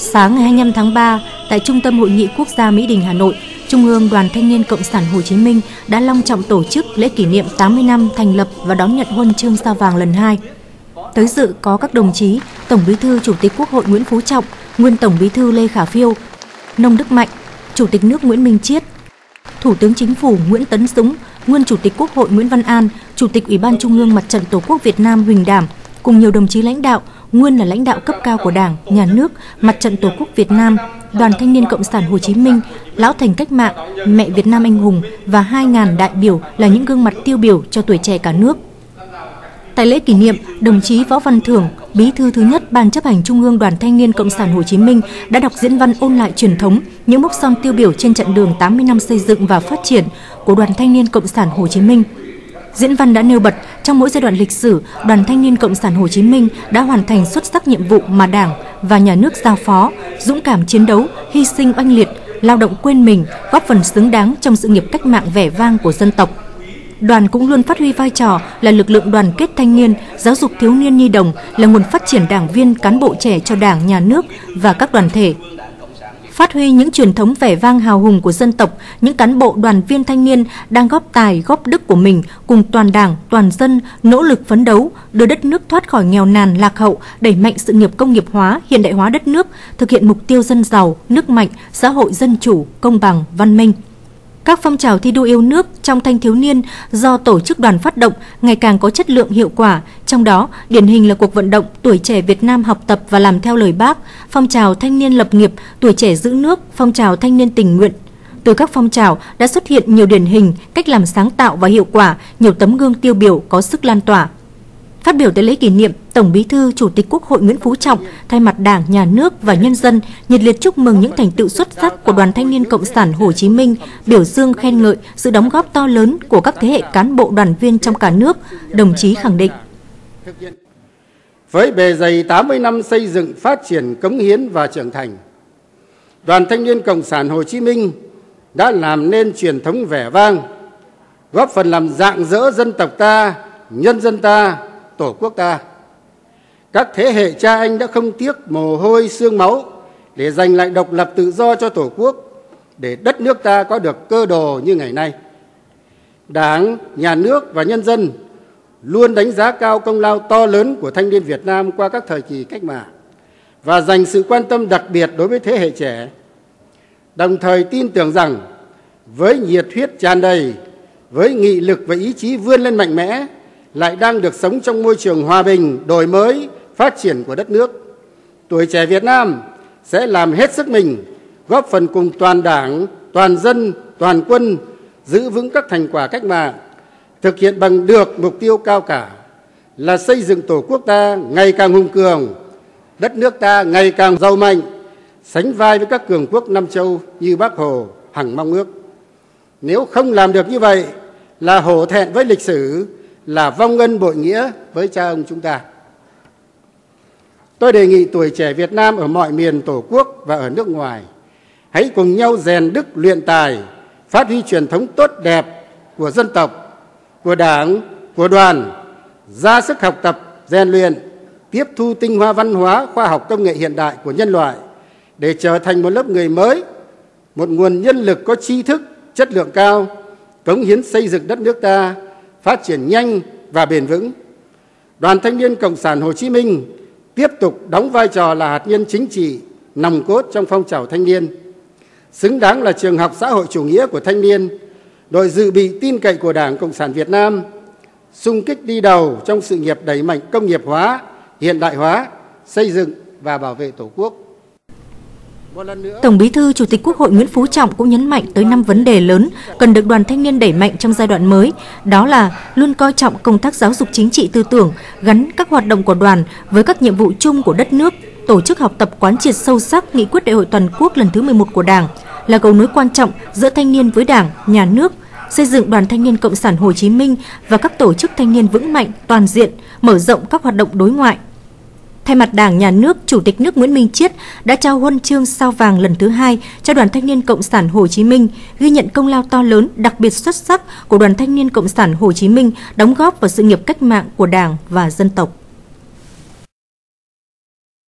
Sáng ngày 25 tháng 3, tại Trung tâm Hội nghị Quốc gia Mỹ Đình Hà Nội, Trung ương Đoàn Thanh niên Cộng sản Hồ Chí Minh đã long trọng tổ chức lễ kỷ niệm 80 năm thành lập và đón nhận huân chương sao vàng lần 2. Tới dự có các đồng chí Tổng Bí thư Chủ tịch Quốc hội Nguyễn Phú Trọng, nguyên Tổng Bí thư Lê Khả Phiêu, Nông Đức Mạnh, Chủ tịch nước Nguyễn Minh Chiết, Thủ tướng Chính phủ Nguyễn Tấn Dũng, nguyên Chủ tịch Quốc hội Nguyễn Văn An, Chủ tịch Ủy ban Trung ương Mặt trận Tổ quốc Việt Nam Huỳnh Đảm cùng nhiều đồng chí lãnh đạo, nguyên là lãnh đạo cấp cao của Đảng, Nhà nước, Mặt trận Tổ quốc Việt Nam, Đoàn Thanh niên Cộng sản Hồ Chí Minh, Lão Thành Cách mạng, Mẹ Việt Nam Anh hùng và 2.000 đại biểu là những gương mặt tiêu biểu cho tuổi trẻ cả nước. Tại lễ kỷ niệm, đồng chí Võ Văn Thưởng, Bí thư thứ nhất Ban chấp hành Trung ương Đoàn Thanh niên Cộng sản Hồ Chí Minh đã đọc diễn văn ôn lại truyền thống, những mốc son tiêu biểu trên chặng đường 80 năm xây dựng và phát triển của Đoàn Thanh niên Cộng sản Hồ Chí Minh. Diễn văn đã nêu bật trong mỗi giai đoạn lịch sử, Đoàn Thanh niên Cộng sản Hồ Chí Minh đã hoàn thành xuất sắc nhiệm vụ mà Đảng và Nhà nước giao phó, dũng cảm chiến đấu, hy sinh oanh liệt, lao động quên mình, góp phần xứng đáng trong sự nghiệp cách mạng vẻ vang của dân tộc đoàn cũng luôn phát huy vai trò là lực lượng đoàn kết thanh niên, giáo dục thiếu niên nhi đồng, là nguồn phát triển đảng viên, cán bộ trẻ cho Đảng, Nhà nước và các đoàn thể. Phát huy những truyền thống vẻ vang hào hùng của dân tộc, những cán bộ đoàn viên thanh niên đang góp tài, góp đức của mình cùng toàn đảng, toàn dân nỗ lực phấn đấu, đưa đất nước thoát khỏi nghèo nàn, lạc hậu, đẩy mạnh sự nghiệp công nghiệp hóa, hiện đại hóa đất nước, thực hiện mục tiêu dân giàu, nước mạnh, xã hội dân chủ, công bằng, văn minh các phong trào thi đua yêu nước trong thanh thiếu niên do tổ chức đoàn phát động ngày càng có chất lượng hiệu quả, trong đó điển hình là cuộc vận động tuổi trẻ Việt Nam học tập và làm theo lời Bác, phong trào thanh niên lập nghiệp, tuổi trẻ giữ nước, phong trào thanh niên tình nguyện. Từ các phong trào đã xuất hiện nhiều điển hình, cách làm sáng tạo và hiệu quả, nhiều tấm gương tiêu biểu có sức lan tỏa. Phát biểu tại lễ kỷ niệm, Tổng Bí thư Chủ tịch Quốc hội Nguyễn Phú Trọng thay mặt Đảng, Nhà nước và nhân dân nhiệt liệt chúc mừng những thành tựu xuất sắc của Đoàn Thanh niên Cộng sản Hồ Chí Minh, biểu dương khen ngợi sự đóng góp to lớn của các thế hệ cán bộ đoàn viên trong cả nước. Đồng chí khẳng định với bề dày 80 năm xây dựng, phát triển, cống hiến và trưởng thành, Đoàn Thanh niên Cộng sản Hồ Chí Minh đã làm nên truyền thống vẻ vang, góp phần làm dạng dỡ dân tộc ta nhân dân ta tổ quốc ta các thế hệ cha anh đã không tiếc mồ hôi, xương máu để giành lại độc lập tự do cho tổ quốc, để đất nước ta có được cơ đồ như ngày nay. Đảng, nhà nước và nhân dân luôn đánh giá cao công lao to lớn của thanh niên việt nam qua các thời kỳ cách mạng và dành sự quan tâm đặc biệt đối với thế hệ trẻ, đồng thời tin tưởng rằng với nhiệt huyết tràn đầy, với nghị lực và ý chí vươn lên mạnh mẽ, lại đang được sống trong môi trường hòa bình, đổi mới phát triển của đất nước. Tuổi trẻ việt nam sẽ làm hết sức mình, góp phần cùng toàn đảng, toàn dân, toàn quân giữ vững các thành quả cách mạng, thực hiện bằng được mục tiêu cao cả, là xây dựng tổ quốc ta ngày càng hùng cường, đất nước ta ngày càng giàu mạnh, sánh vai với các cường quốc nam châu như bác hồ, hằng mong ước. Nếu không làm được như vậy, là hổ thẹn với lịch sử, là vong ân bội nghĩa với cha ông chúng ta tôi đề nghị tuổi trẻ việt nam ở mọi miền tổ quốc và ở nước ngoài hãy cùng nhau rèn đức luyện tài, phát huy truyền thống tốt đẹp của dân tộc, của đảng, của đoàn, ra sức học tập, rèn luyện, tiếp thu tinh hoa văn hóa, khoa học công nghệ hiện đại của nhân loại để trở thành một lớp người mới, một nguồn nhân lực có tri thức, chất lượng cao, cống hiến xây dựng đất nước ta phát triển nhanh và bền vững. Đoàn thanh niên cộng sản hồ chí minh tiếp tục đóng vai trò là hạt nhân chính trị nòng cốt trong phong trào thanh niên. Xứng đáng là trường học xã hội chủ nghĩa của thanh niên, đội dự bị tin cậy của đảng cộng sản việt nam sung kích đi đầu trong sự nghiệp đẩy mạnh công nghiệp hóa, hiện đại hóa, xây dựng và bảo vệ tổ quốc. Tổng Bí thư Chủ tịch Quốc hội Nguyễn Phú Trọng cũng nhấn mạnh tới năm vấn đề lớn cần được đoàn thanh niên đẩy mạnh trong giai đoạn mới, đó là luôn coi trọng công tác giáo dục chính trị tư tưởng, gắn các hoạt động của đoàn với các nhiệm vụ chung của đất nước, tổ chức học tập quán triệt sâu sắc nghị quyết đại hội toàn quốc lần thứ 11 của Đảng, là cầu nối quan trọng giữa thanh niên với Đảng, nhà nước, xây dựng Đoàn Thanh niên Cộng sản Hồ Chí Minh và các tổ chức thanh niên vững mạnh, toàn diện, mở rộng các hoạt động đối ngoại, Thay mặt Đảng, Nhà nước, Chủ tịch nước Nguyễn Minh Chiết đã trao huân chương sao vàng lần thứ hai cho Đoàn Thanh niên Cộng sản Hồ Chí Minh, ghi nhận công lao to lớn, đặc biệt xuất sắc của Đoàn Thanh niên Cộng sản Hồ Chí Minh đóng góp vào sự nghiệp cách mạng của Đảng và dân tộc.